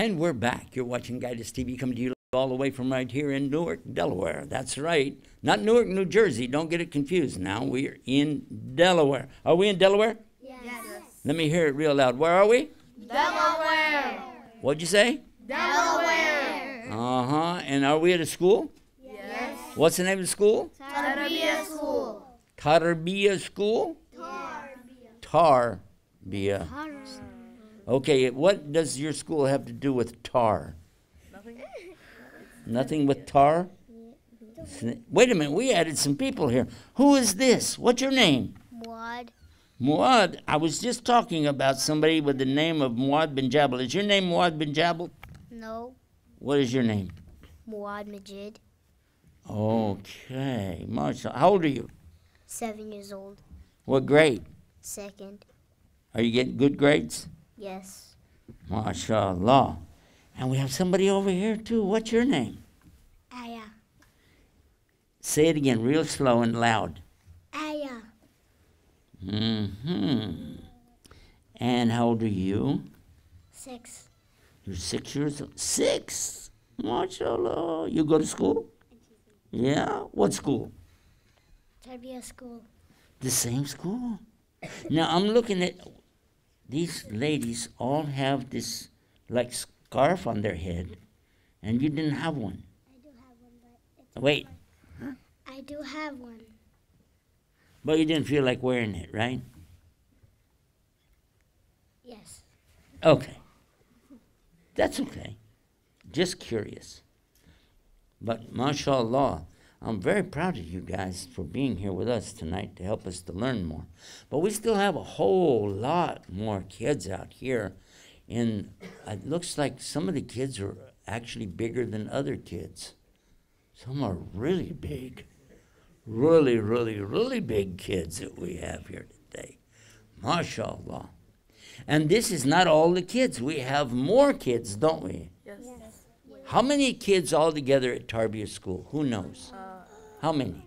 And we're back. You're watching Guide us TV coming to you all the way from right here in Newark, Delaware. That's right. Not Newark, New Jersey. Don't get it confused now. We're in Delaware. Are we in Delaware? Yes. Let me hear it real loud. Where are we? Delaware. What'd you say? Delaware. Uh huh. And are we at a school? Yes. What's the name of the school? Tarbiyah School. Tarbiyah School? Tarbiyah. Okay, what does your school have to do with tar? Nothing? Nothing with tar? Wait a minute, we added some people here. Who is this? What's your name? Muad. Muad. I was just talking about somebody with the name of Muad bin Jabal. Is your name Muad bin Jabal? No. What is your name? Muad Majid. Okay, Masha. How old are you? Seven years old. What grade? Second. Are you getting good grades? Yes. MashaAllah. And we have somebody over here too. What's your name? Aya. Say it again, real slow and loud. Aya. Mm-hmm. And how old are you? Six. You're six years old. Six? MashaAllah. You go to school? Yeah? What school? Tarbiyah School. The same school. Now I'm looking at these ladies all have this like scarf on their head, and you didn't have one. I do have one, but it's Wait, I do have one. but you didn't feel like wearing it, right? Yes. Okay. That's okay. Just curious. But mashallah, I'm very proud of you guys for being here with us tonight to help us to learn more. But we still have a whole lot more kids out here. And it looks like some of the kids are actually bigger than other kids. Some are really big. Really, really, really big kids that we have here today. MashaAllah. And this is not all the kids. We have more kids, don't we? Yes. How many kids altogether at Tarbiyah School? Who knows? How many?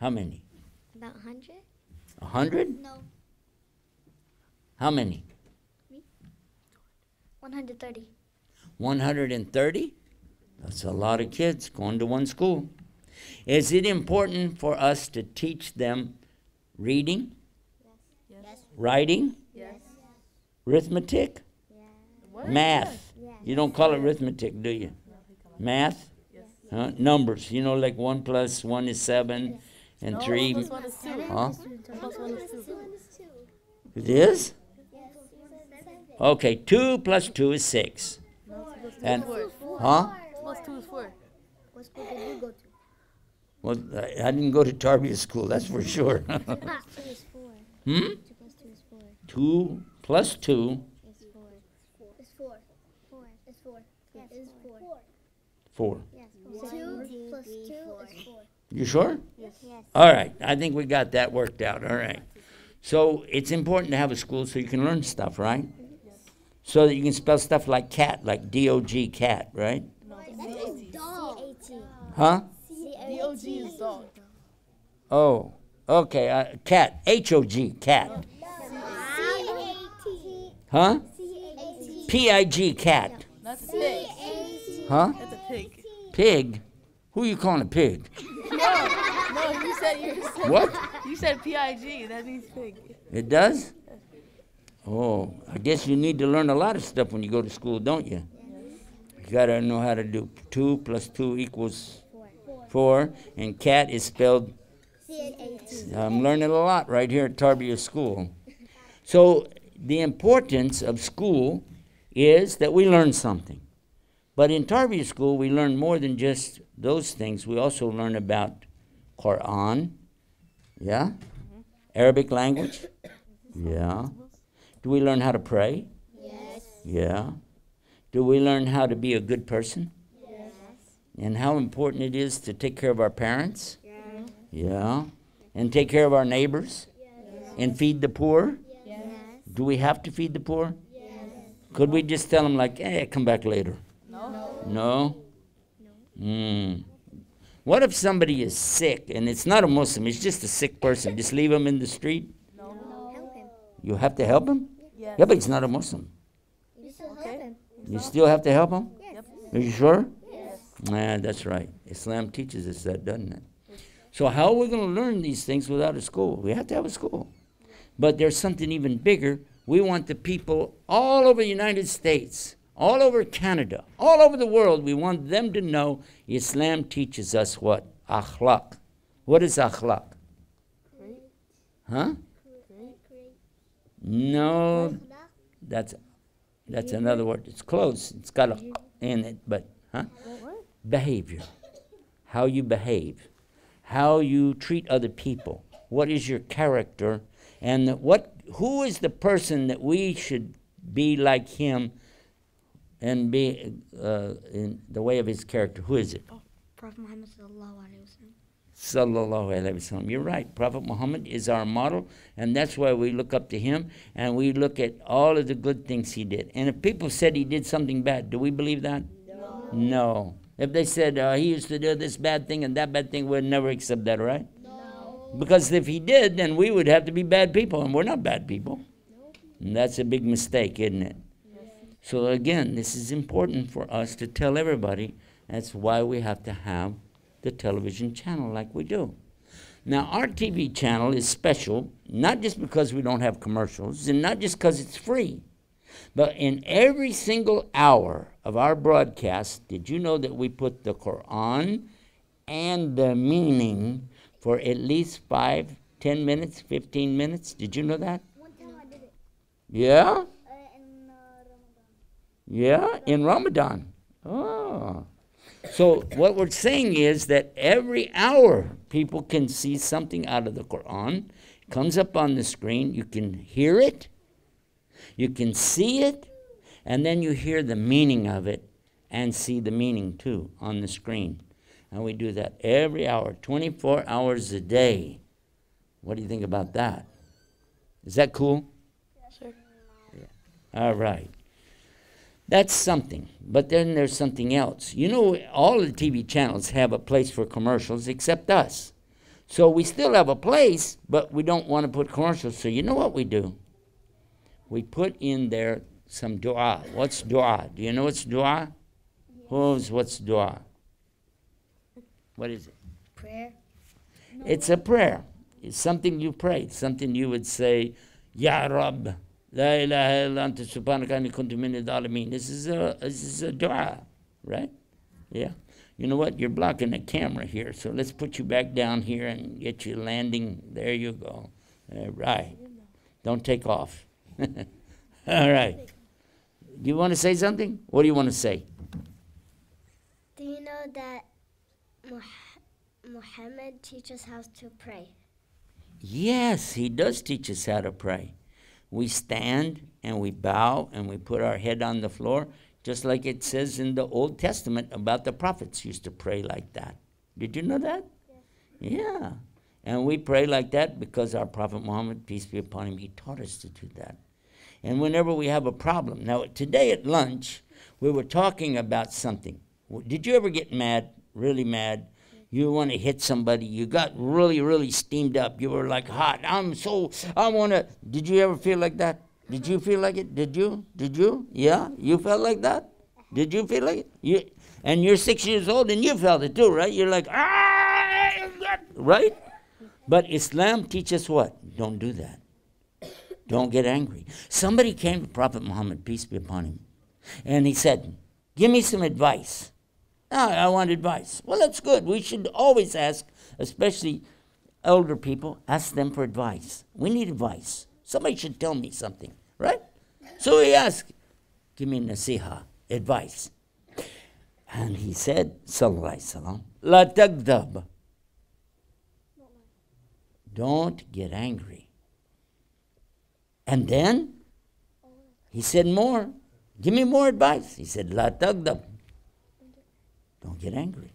How many? About 100? A hundred? No. How many? 130. 130? That's a lot of kids going to one school. Is it important for us to teach them reading, Yes. writing, Yes. arithmetic, What? math? Yes. You don't call it arithmetic, do you? Math? Huh? Numbers, you know, like 1 plus 1 is 7 and no, 3. 1 plus 1 is 2. Huh? plus It is? Okay, 2 plus 2 is 6. And, huh? Plus 2 is 4. Well, I, didn't go to Tarbia school, that's for sure. Hmm? 2 plus 2 is 4. 2 plus 2 is 4. 4. 4. 4. 4. You sure? Yes. Yes. All right, I think we got that worked out. All right. So it's important to have a school so you can learn stuff, right? Yes. So that you can spell stuff like cat, like D O G, cat, right? No, C-A-T. C-A-T. Huh? D-O-G is dog. Oh, okay, uh, cat, H O G, cat. C-A-T. Huh? C-A-T. P I G, cat. That's a pig. Huh? That's a pig. Pig? Who are you calling a pig? No, no, you said you said What? You said P-I-G. That means pig. It does? Oh, I guess you need to learn a lot of stuff when you go to school, don't you? You gotta know how to do two plus two equals four, and cat is spelled. C-A-T. I'm learning a lot right here at Tarbiyah School. So the importance of school is that we learn something. But in Tarbiyah School, we learn more than just those things. We also learn about Quran, yeah, Arabic language, yeah. Do we learn how to pray? Yes. Yeah. Do we learn how to be a good person? Yes. And how important it is to take care of our parents? Yes. Yeah. And take care of our neighbors? Yes. And feed the poor? Yes. Do we have to feed the poor? Yes. Could we just tell them, like, eh, come back later? No. No? Mm. What if somebody is sick and it's not a Muslim, it's just a sick person? Just leave him in the street? No. Help him. You have to help him? Yes. Yeah, but he's not a Muslim. You still help Okay. him. You still have to help him? Yes. Are you sure? Yes. Yeah, that's right. Islam teaches us that, doesn't it? So how are we going to learn these things without a school? We have to have a school. But there's something even bigger. We want the people all over the United States, all over Canada, all over the world, we want them to know Islam teaches us what? Akhlaq. What is akhlaq? Huh? No, that's that's another word. It's close. It's got a in it, but huh? What? Behavior. How you behave. How you treat other people. What is your character? And what who is the person that we should be like him and be uh, in the way of his character? Who is it? Prophet Muhammad sallallahu alaihi wasallam. Sallallahu Alaihi Wasallam. You're right. Prophet Muhammad is our model, and that's why we look up to him and we look at all of the good things he did. And if people said he did something bad, do we believe that? No. No. If they said uh, he used to do this bad thing and that bad thing, we'd never accept that, right? No. Because if he did, then we would have to be bad people, and we're not bad people. And that's a big mistake, isn't it? So again, this is important for us to tell everybody. That's why we have to have the television channel like we do. Now, our TV channel is special, not just because we don't have commercials and not just because it's free, but in every single hour of our broadcast, did you know that we put the Quran and the meaning for at least five, ten minutes, 15 minutes? Did you know that? One time I did it. Yeah? Uh, in uh, Ramadan. Yeah, in Ramadan. Oh. So what we're saying is that every hour people can see something out of the Quran, comes up on the screen, you can hear it, you can see it, and then you hear the meaning of it and see the meaning too on the screen. And we do that every hour, 24 hours a day. What do you think about that? Is that cool? Sure. All right. That's something. But then there's something else. You know, all the TV channels have a place for commercials except us. So we still have a place, but we don't want to put commercials. So you know what we do? We put in there some dua. What's dua? Do you know what's dua? Who's what's dua? What is it? Prayer. It's a prayer. It's something you pray. Something you would say, Ya Rab, La ilaha illa anta subhanaka inni kuntu min adh-dhalimin. This is a this is a dua, right? Yeah. You know what? You're blocking the camera here, so let's put you back down here and get you landing. There you go. All right. Don't take off. All right. Do you want to say something? What do you want to say? Do you know that Muh- Muhammad teaches us how to pray? Yes, he does teach us how to pray. We stand and we bow and we put our head on the floor, just like it says in the Old Testament about the prophets used to pray like that. Did you know that? Yeah. And we pray like that because our Prophet Muhammad, peace be upon him, he taught us to do that. And whenever we have a problem. Now, today at lunch, we were talking about something. Did you ever get mad, really mad? You want to hit somebody, you got really, really steamed up. You were like hot. I'm so, I want to. Did you ever feel like that? Did you feel like it? Did you? Did you? Yeah? You felt like that? Did you feel like it? You, and you're six years old and you felt it too, right? You're like, ah, right? But Islam teaches what? Don't do that. Don't get angry. Somebody came to Prophet Muhammad, peace be upon him, and he said, Give me some advice. Ah, I want advice. Well, that's good. We should always ask, especially elder people, ask them for advice. We need advice. Somebody should tell me something, right? So he asked, Give me nasiha, advice. And he said, Sallallahu La tagdab. Don't get angry. And then he said more. Give me more advice. He said, La tagdab. Don't get angry.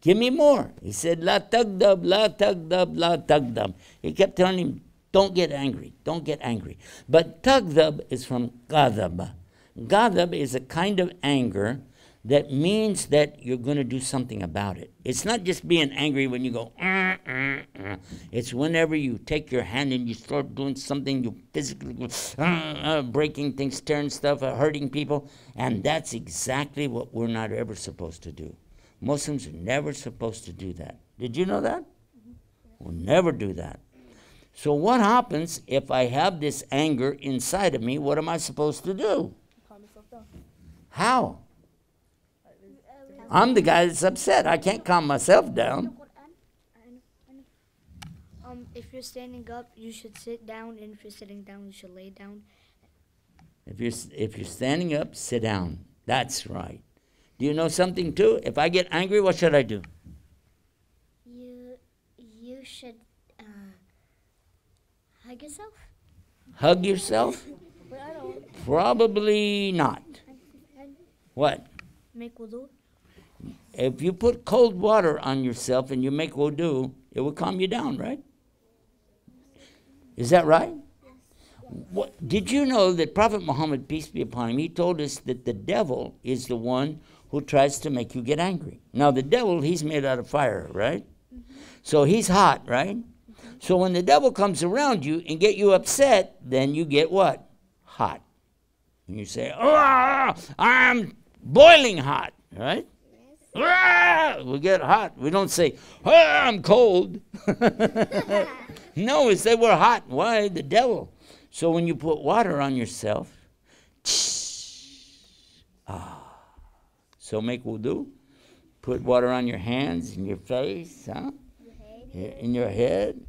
Give me more. He said, La tagdab, la tagdab, la tagdab. He kept telling him, Don't get angry. Don't get angry. But tagdab is from gadab. Gadab is a kind of anger that means that you're going to do something about it. It's not just being angry when you go, "Uh, uh, uh." it's whenever you take your hand and you start doing something, you physically go, "Uh, uh," breaking things, tearing stuff, uh, hurting people. And that's exactly what we're not ever supposed to do. Muslims are never supposed to do that. Did you know that? We'll never do that. So, what happens if I have this anger inside of me? What am I supposed to do? Calm yourself down. How? I'm the guy that's upset. I can't calm myself down. Um, if you're standing up, you should sit down, and if you're sitting down, you should lay down. If you're, if you're standing up, sit down. That's right. Do you know something too? If I get angry, what should I do? You you should uh, hug yourself. Hug yourself? But I don't. Probably not. What? Make wudu. If you put cold water on yourself and you make wudu, it will calm you down, right? Is that right? What, did you know that Prophet Muhammad, peace be upon him, he told us that the devil is the one who tries to make you get angry. Now, the devil, he's made out of fire, right? So he's hot, right? So when the devil comes around you and get you upset, then you get what? Hot. And you say, "Ah, I'm boiling hot, right? Ah, we get hot. We don't say, ah, I'm cold. no, we say we're hot. Why? The devil. So when you put water on yourself, ah. So make wudu. Put water on your hands and your face, huh? In your head,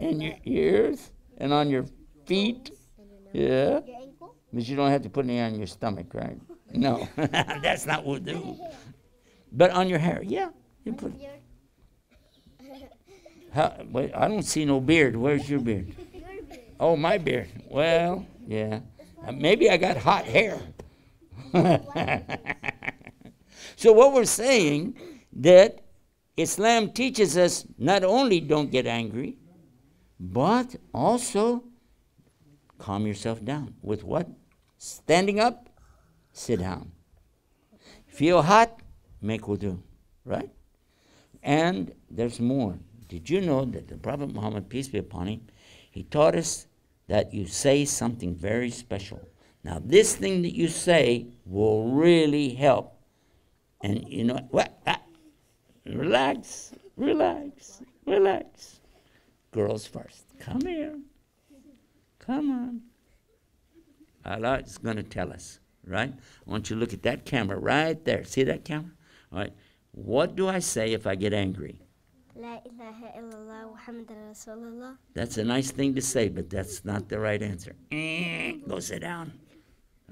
in your ears, and on your feet. Yeah. But you don't have to put any on your stomach, right? No, that's not wudu. But on your hair, yeah. You put. How, wait, I don't see no beard. Where's your beard? Oh, my beard. Well, yeah. Uh, Maybe I got hot hair. so what we're saying that Islam teaches us not only don't get angry, but also calm yourself down with what? Standing up, sit down. Feel hot, make wudu, right? And there's more. Did you know that the Prophet Muhammad, peace be upon him, he taught us that you say something very special. Now, this thing that you say will really help. And you know what? Ah, relax, relax, relax. Girls first. Come here. Come on. Allah is going to tell us, right? I want you to look at that camera right there. See that camera? All right. What do I say if I get angry? That's a nice thing to say, but that's not the right answer. Eh, go sit down.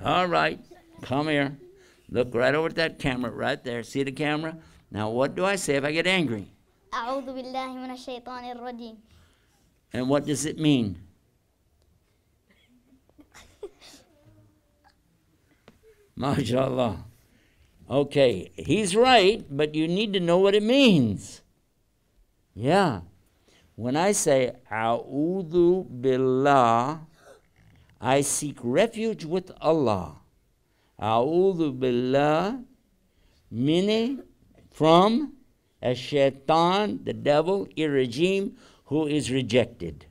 All right, come here. Look right over at that camera, right there. See the camera? Now, what do I say if I get angry? And what does it mean? MashaAllah. Okay, he's right, but you need to know what it means. Yeah. When I say A'udhu Billah, I seek refuge with Allah. A'udhu Billah, meaning from a shaitan, the devil, ar-rajim who is rejected.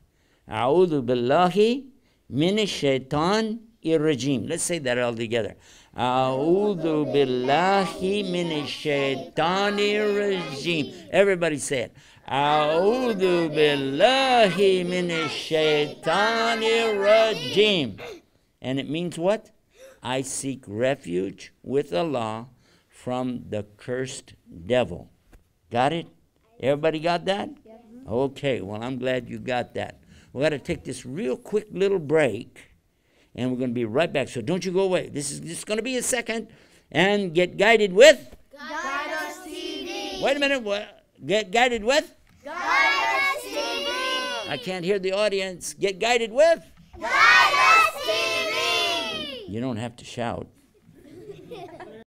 A'udhu billahi min shaitan irrajim. Let's say that all together. A'udhu billahi min shaitan irrajim. Everybody say it. A'udhu billahi min shaitan irrajim. And it means what? I seek refuge with Allah from the cursed devil. Got it? Everybody got that? Okay, well, I'm glad you got that. We've got to take this real quick little break, and we're going to be right back. So don't you go away. This is just going to be a second, and get guided with. Guide us TV. Wait a minute. What? Get guided with? Guide us TV. I can't hear the audience. Get guided with? Guide us TV. You don't have to shout.